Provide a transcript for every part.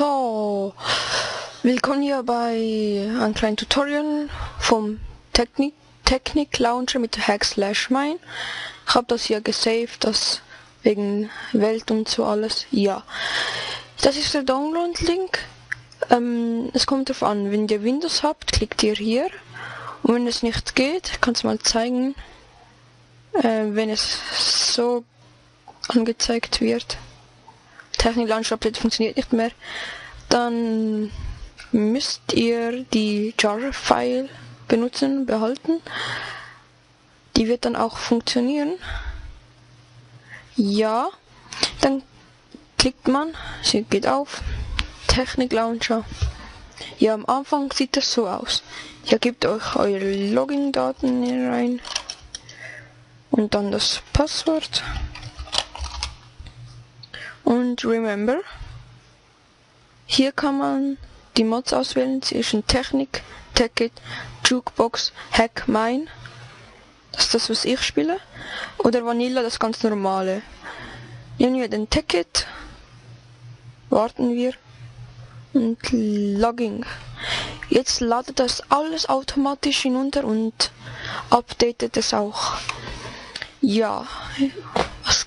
So, willkommen hier bei einem kleinen Tutorial vom Technik, Technik Launcher mit Hack Slash Mine. Ich habe das hier gesaved, das wegen Welt und so alles. Ja, das ist der Download-Link. Ähm, es kommt darauf an, wenn ihr Windows habt, klickt ihr hier. Und wenn es nicht geht, kann es mal zeigen, äh, wenn es so angezeigt wird. Technik Launcher Update funktioniert nicht mehr, dann müsst ihr die Jar-File benutzen, behalten. Die wird dann auch funktionieren. Ja, dann klickt man, sie geht auf, Technik Launcher. Ja, am Anfang sieht das so aus. Ihr gebt euch eure Login-Daten rein und dann das Passwort. Und remember, hier kann man die Mods auswählen zwischen Technik, Ticket, Jukebox, Hack, Mine. Das ist das, was ich spiele. Oder Vanilla, das ganz normale. Nehmen wir den Ticket. Warten wir. Und Logging. Jetzt ladet das alles automatisch hinunter und updatet es auch. Ja,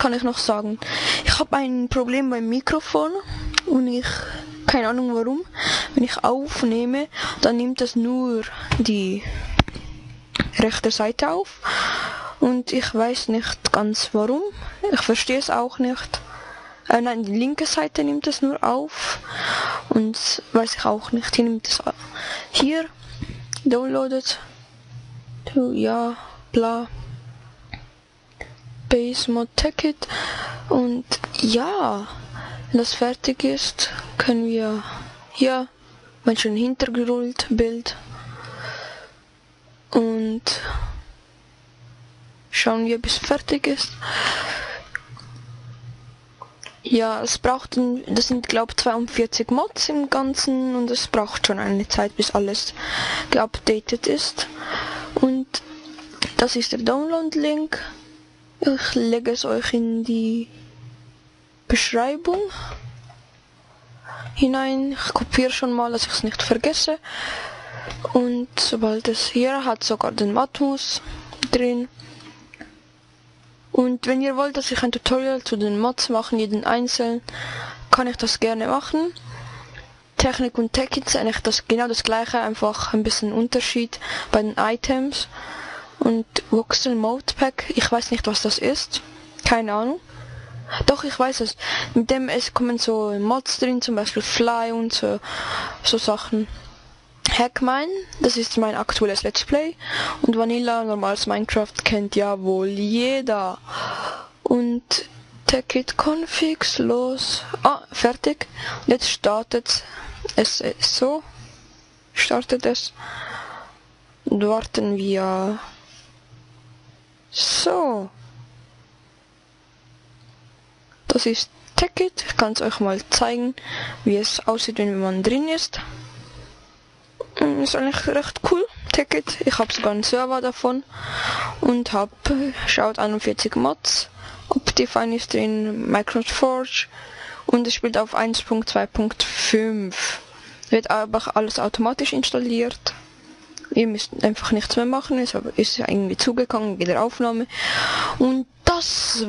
kann ich noch sagen? Ich habe ein Problem beim Mikrofon und ich keine Ahnung warum. Wenn ich aufnehme, dann nimmt es nur die rechte Seite auf und ich weiß nicht ganz warum. Ich verstehe es auch nicht. Äh, nein, die linke Seite nimmt es nur auf und weiß ich auch nicht. Hier nimmt es hier downloaded. Ja, bla. Base Mod Ticket und ja, wenn das fertig ist, können wir hier mein schön Hintergrundbild und schauen wir bis fertig ist. Ja, es braucht, das sind glaube 42 Mods im Ganzen und es braucht schon eine Zeit, bis alles geupdatet ist. Und das ist der Download-Link. Ich lege es euch in die Beschreibung hinein. Ich kopiere schon mal, dass ich es nicht vergesse. Und sobald es hier hat sogar den Matmus drin. Und wenn ihr wollt, dass ich ein Tutorial zu den Mods mache, jeden einzeln, kann ich das gerne machen. Technik und Tech ist eigentlich das genau das gleiche, einfach ein bisschen Unterschied bei den Items und Voxel Mode Pack. Ich weiß nicht, was das ist. Keine Ahnung. Doch, ich weiß es. Mit dem es kommen so Mods drin, zum Beispiel Fly und so, so Sachen. Hackmine, das ist mein aktuelles Let's Play. Und Vanilla, normales Minecraft, kennt ja wohl jeder. Und Techit Configs, los. Ah, fertig. Jetzt startet es so. Startet es. Und warten wir so. Das ist Ticket. Ich kann es euch mal zeigen, wie es aussieht, wenn man drin ist. Mm, ist eigentlich recht cool. Ticket. Ich habe sogar einen Server davon und habe schaut 41 Mods. Optifine ist drin, Microsoft Forge und es spielt auf 1.2.5. Wird aber alles automatisch installiert. Ihr müsst einfach nichts mehr machen, es ist irgendwie zugegangen, wieder Aufnahme. Und das